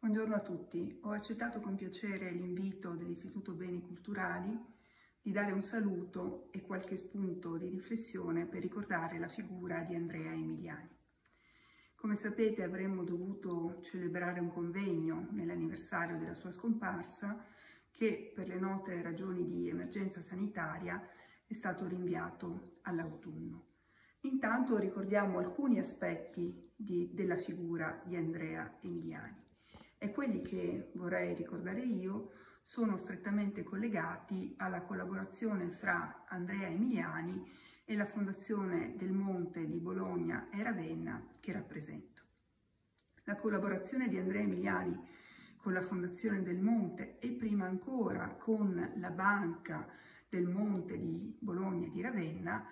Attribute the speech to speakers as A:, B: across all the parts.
A: Buongiorno a tutti. Ho accettato con piacere l'invito dell'Istituto Beni Culturali di dare un saluto e qualche spunto di riflessione per ricordare la figura di Andrea Emiliani. Come sapete avremmo dovuto celebrare un convegno nell'anniversario della sua scomparsa che per le note ragioni di emergenza sanitaria è stato rinviato all'autunno. Intanto ricordiamo alcuni aspetti di, della figura di Andrea Emiliani e quelli che vorrei ricordare io sono strettamente collegati alla collaborazione fra Andrea Emiliani e la Fondazione del Monte di Bologna e Ravenna che rappresento. La collaborazione di Andrea Emiliani con la Fondazione del Monte e prima ancora con la Banca del Monte di Bologna e di Ravenna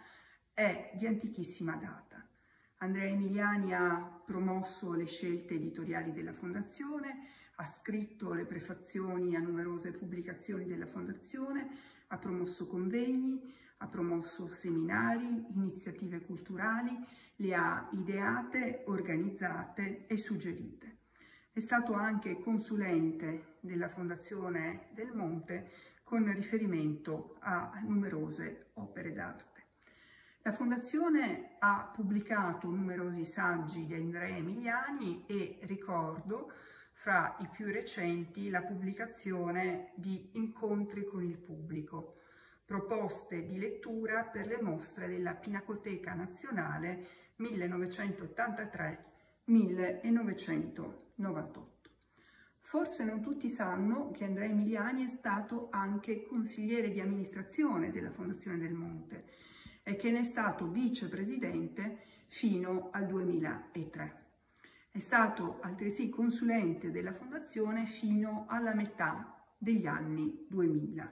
A: è di antichissima data. Andrea Emiliani ha promosso le scelte editoriali della Fondazione, ha scritto le prefazioni a numerose pubblicazioni della Fondazione, ha promosso convegni, ha promosso seminari, iniziative culturali, le ha ideate, organizzate e suggerite. È stato anche consulente della Fondazione del Monte con riferimento a numerose opere d'arte. La Fondazione ha pubblicato numerosi saggi di Andrea Emiliani e ricordo fra i più recenti la pubblicazione di Incontri con il pubblico, proposte di lettura per le mostre della Pinacoteca Nazionale 1983-1998. Forse non tutti sanno che Andrea Emiliani è stato anche consigliere di amministrazione della Fondazione del Monte e che ne è stato vicepresidente fino al 2003. È stato altresì consulente della fondazione fino alla metà degli anni 2000.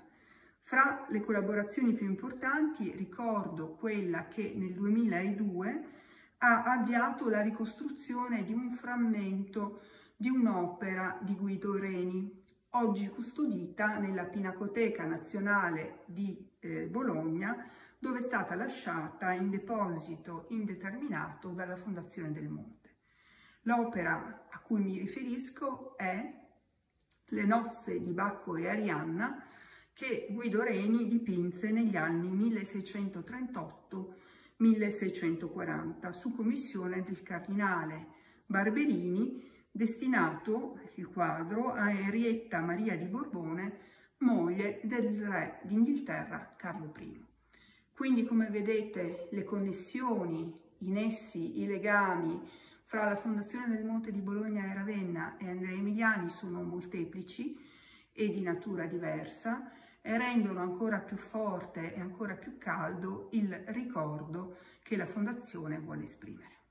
A: Fra le collaborazioni più importanti ricordo quella che nel 2002 ha avviato la ricostruzione di un frammento di un'opera di Guido Reni, oggi custodita nella Pinacoteca Nazionale di eh, Bologna, dove è stata lasciata in deposito indeterminato dalla Fondazione del Monte. L'opera a cui mi riferisco è Le nozze di Bacco e Arianna, che Guido Reni dipinse negli anni 1638-1640 su commissione del cardinale Barberini, destinato il quadro a Henrietta Maria di Borbone, moglie del re d'Inghilterra Carlo I. Quindi come vedete le connessioni, i nessi, i legami fra la Fondazione del Monte di Bologna e Ravenna e Andrea Emiliani sono molteplici e di natura diversa e rendono ancora più forte e ancora più caldo il ricordo che la Fondazione vuole esprimere.